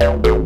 down, down, down.